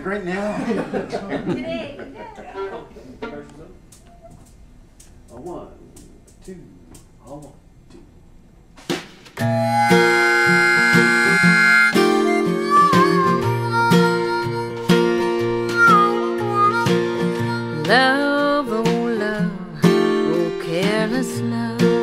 Like right now. Today. A one, two, a one, two. Love, oh love, oh careless love.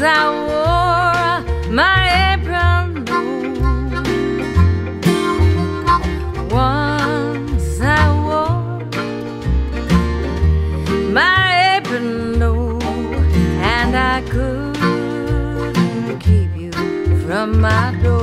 Once I wore my apron low. Once I wore my apron low, and I couldn't keep you from my door.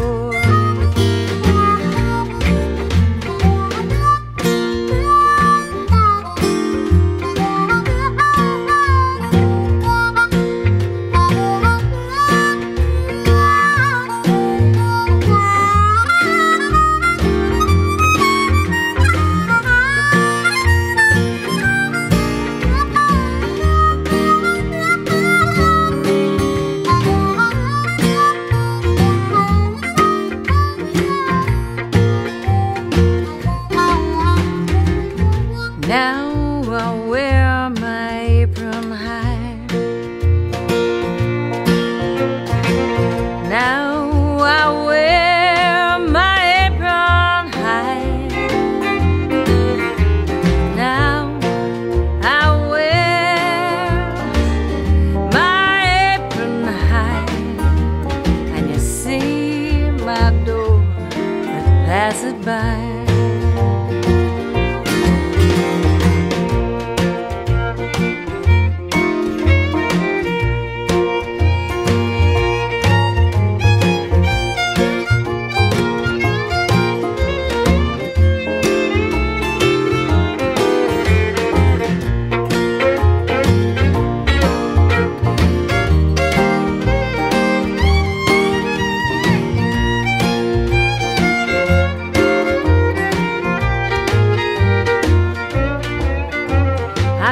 Pass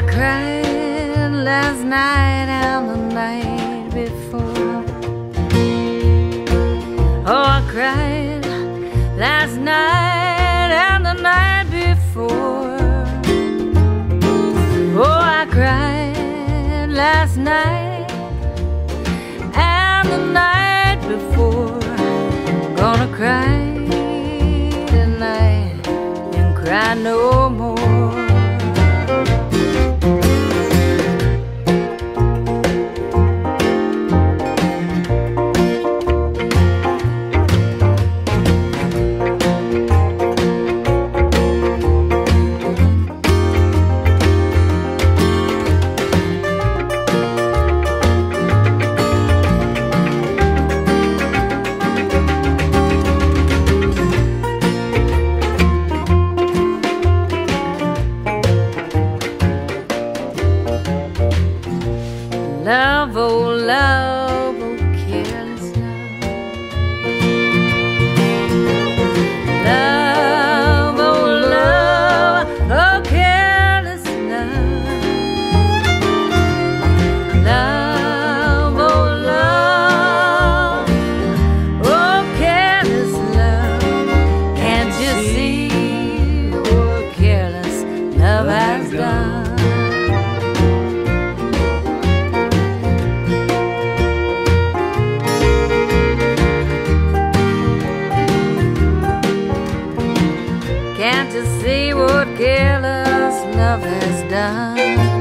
cried last night and the night before. Oh, I cried last night and the night before. Oh, I cried last night and the night before. Gonna cry Love, oh love, see what careless love has done?